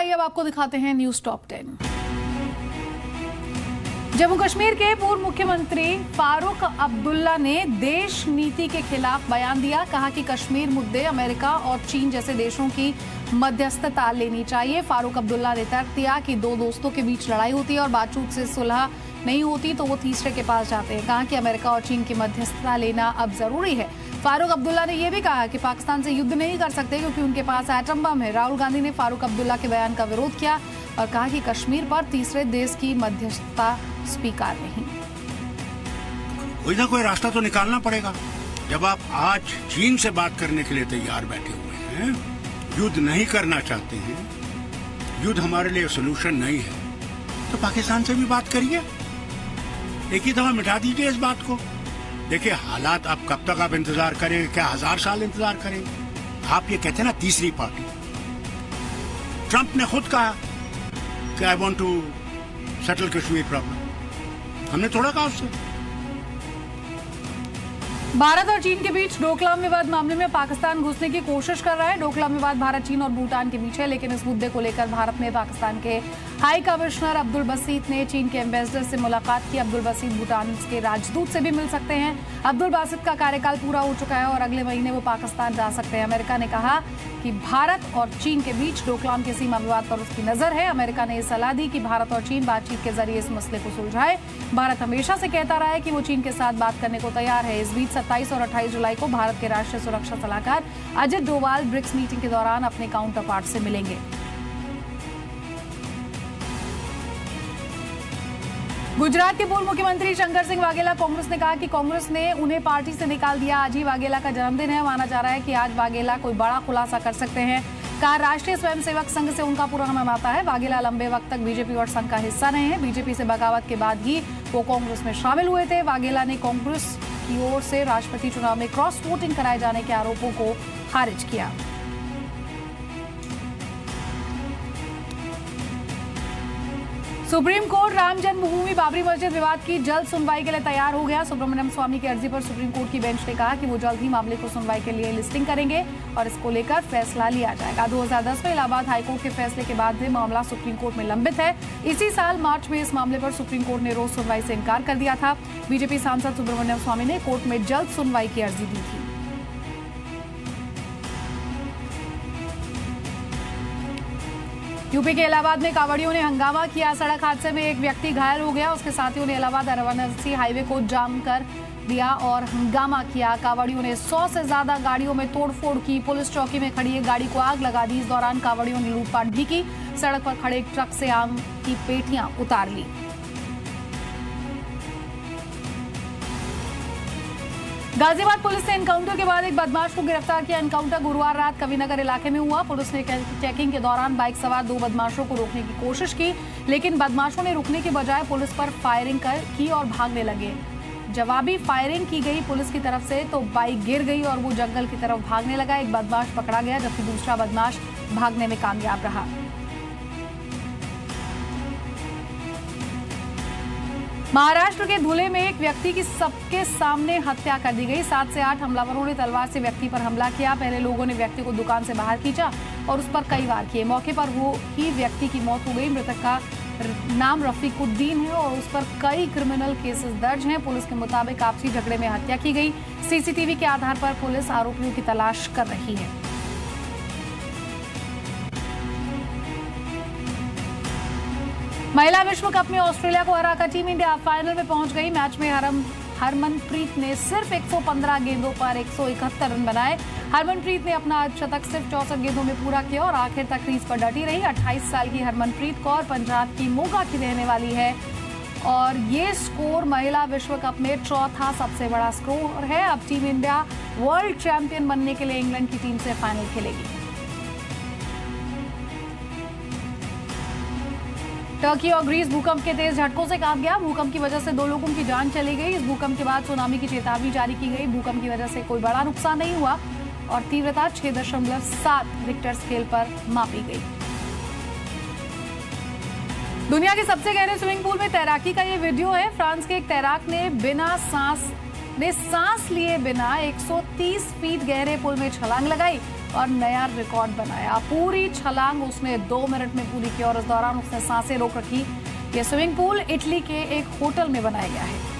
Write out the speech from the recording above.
आइए अब आपको दिखाते हैं news top ten. Jammu Kashmir के पूर्व मुख्यमंत्री फारूक अब्दुल्ला ने देश नीति के खिलाफ बयान दिया, कहा कि कश्मीर मुद्दे अमेरिका और चीन जैसे देशों की मध्यस्थता लेनी चाहिए। फारूक अब्दुल्ला ने तर्क दिया कि दो दोस्तों के बीच लड़ाई होती है और बातचीत से सुलह नहीं होती तो वो तीसरे के पास जाते हैं। कहा कि अमेरिका और चीन की मध्यस्थता लेना अब ज़रूरी है। फारूक अब्दुल्ला ने यह भी कहा कि पाकिस्तान से युद्ध नहीं कर सकते क्योंकि उनके पास एटम बम है। राहुल गांधी ने फारूक अब्दुल्ला के बयान का विरोध किया और कहा कि कश्मीर पर तीसरे देश की मध्यस्थता स्वीकार नहीं। कोई ना कोई रास्ता तो निकालना पड़ेगा। जब आप आज चीन से बात करने के लिए तैयार बैठे हुए हैं, युद्ध नहीं करना चाहते हैं, युद्ध हमारे लिए सोल्यूशन नहीं है तो पाकिस्तान से भी बात करिए। एक ही दफ़ा मिटा दीजिए इस बात को। देखिए, हालात आप कब तक आप इंतज़ार करेंगे? क्या हज़ार साल इंतज़ार करेंगे? आप ये कहते हैं ना, तीसरी पार्टी। ट्रंप ने खुद कहा कि I want to settle Kashmir problem हमने थोड़ा कहा उससे। भारत और चीन के बीच डोकलाम विवाद मामले में पाकिस्तान घुसने की कोशिश कर रहा है। डोकलाम विवाद भारत, चीन और भूटान के बीच है, लेकिन इस मुद्दे को लेकर भारत में पाकिस्तान के हाई कमिश्नर अब्दुल बसीत ने चीन के एम्बेसडर से मुलाकात की। अब्दुल बसीत भूटान के राजदूत से भी मिल सकते हैं। अब्दुल बासित का कार्यकाल पूरा हो चुका है और अगले महीने वो पाकिस्तान जा सकते हैं। अमेरिका ने कहा कि भारत और चीन के बीच डोकलाम के सीमा विवाद पर उसकी नज़र है। अमेरिका ने यह सलाह दी कि भारत और चीन बातचीत के ज़रिए इस मसले को सुलझाए। भारत हमेशा से कहता रहा है कि वो चीन के साथ बात करने को तैयार है। इस बीच 27 और 28 जुलाई को भारत के राष्ट्रीय सुरक्षा सलाहकार अजित डोवाल ब्रिक्स मीटिंग के दौरान अपने काउंटर पार्ट से मिलेंगे। गुजरात के पूर्व मुख्यमंत्री शंकर सिंह वाघेला, कांग्रेस ने कहा कि कांग्रेस ने उन्हें पार्टी से निकाल दिया। आज ही वाघेला का जन्मदिन है। माना जा रहा है कि आज वाघेला कोई बड़ा खुलासा कर सकते हैं। कहा, राष्ट्रीय स्वयंसेवक संघ से उनका पुराना नाता है। वाघेला लंबे वक्त तक बीजेपी और संघ का हिस्सा रहे हैं। बीजेपी से बगावत के बाद ही वो कांग्रेस में शामिल हुए थे। वाघेला ने कांग्रेस की ओर से राष्ट्रपति चुनाव में क्रॉस वोटिंग कराए जाने के आरोपों को खारिज किया। सुप्रीम कोर्ट राम जन्मभूमि बाबरी मस्जिद विवाद की जल्द सुनवाई के लिए तैयार हो गया। सुब्रमण्यम स्वामी की अर्जी पर सुप्रीम कोर्ट की बेंच ने कहा कि वो जल्द ही मामले को सुनवाई के लिए लिस्टिंग करेंगे और इसको लेकर फैसला लिया जाएगा। 2010 में इलाहाबाद हाईकोर्ट के फैसले के बाद भी मामला सुप्रीम कोर्ट में लंबित है। इसी साल मार्च में इस मामले पर सुप्रीम कोर्ट ने रोज सुनवाई से इनकार कर दिया था। बीजेपी सांसद सुब्रमण्यम स्वामी ने कोर्ट में जल्द सुनवाई की अर्जी दी थी। यूपी के इलाहाबाद में कावड़ियों ने हंगामा किया। सड़क हादसे में एक व्यक्ति घायल हो गया। उसके साथियों ने इलाहाबाद अरवानसी हाईवे को जाम कर दिया और हंगामा किया। कावड़ियों ने सौ से ज़्यादा गाड़ियों में तोड़फोड़ की। पुलिस चौकी में खड़ी एक गाड़ी को आग लगा दी। इस दौरान कावड़ियों ने लूटपाट भी की। सड़क पर खड़े एक ट्रक से आम की पेटियाँ उतार ली। गाजियाबाद पुलिस ने एनकाउंटर के बाद एक बदमाश को गिरफ़्तार किया। एनकाउंटर गुरुवार रात कविनगर इलाके में हुआ। पुलिस ने चेकिंग के दौरान बाइक सवार दो बदमाशों को रोकने की कोशिश की, लेकिन बदमाशों ने रुकने के बजाय पुलिस पर फायरिंग कर की और भागने लगे। जवाबी फायरिंग की गई पुलिस की तरफ़ से तो बाइक गिर गई और वो जंगल की तरफ़ भागने लगा। एक बदमाश पकड़ा गया, जबकि दूसरा बदमाश भागने में कामयाब रहा। महाराष्ट्र के धुले में एक व्यक्ति की सबके सामने हत्या कर दी गई। सात से आठ हमलावरों ने तलवार से व्यक्ति पर हमला किया। पहले लोगों ने व्यक्ति को दुकान से बाहर खींचा और उस पर कई वार किए। मौके पर वो ही व्यक्ति की मौत हो गई। मृतक का नाम रफीकुद्दीन है और उस पर कई क्रिमिनल केसेस दर्ज हैं। पुलिस के मुताबिक आपसी झगड़े में हत्या की गई। सीसीटीवी के आधार पर पुलिस आरोपियों की तलाश कर रही है। महिला विश्व कप में ऑस्ट्रेलिया को हराकर टीम इंडिया फाइनल में पहुँच गई। मैच में हरम, हरमनप्रीत ने सिर्फ़ 115 गेंदों पर 171 रन बनाए। हरमनप्रीत ने अपना शतक सिर्फ़ चौसठ गेंदों में पूरा किया और आखिर तक क्रीज पर डटी रही। 28 साल की हरमनप्रीत कौर पंजाब की मोगा की रहने वाली है। और ये स्कोर महिला विश्व कप में चौथा सबसे बड़ा स्कोर है। अब टीम इंडिया वर्ल्ड चैंपियन बनने के लिए इंग्लैंड की टीम से फाइनल खेलेगी। टर्की और ग्रीस भूकंप के तेज झटकों से काँप गया। भूकंप की वजह से दो लोगों की जान चली गई। इस भूकंप के बाद सुनामी की चेतावनी जारी की गई। भूकंप की वजह से कोई बड़ा नुकसान नहीं हुआ और तीव्रता छह दशमलव सात रिक्टर स्केल पर मापी गई। दुनिया के सबसे गहरे स्विमिंग पूल में तैराकी का ये वीडियो है। फ्रांस के एक तैराक ने बिना सांस, ने सांस लिए बिना 130 फीट गहरे पुल में छलांग लगाई। और नया रिकॉर्ड बनाया। पूरी छलांग उसने दो मिनट में पूरी की और इस दौरान उसने साँसें रोक रखी। ये स्विमिंग पूल इटली के एक होटल में बनाया गया है।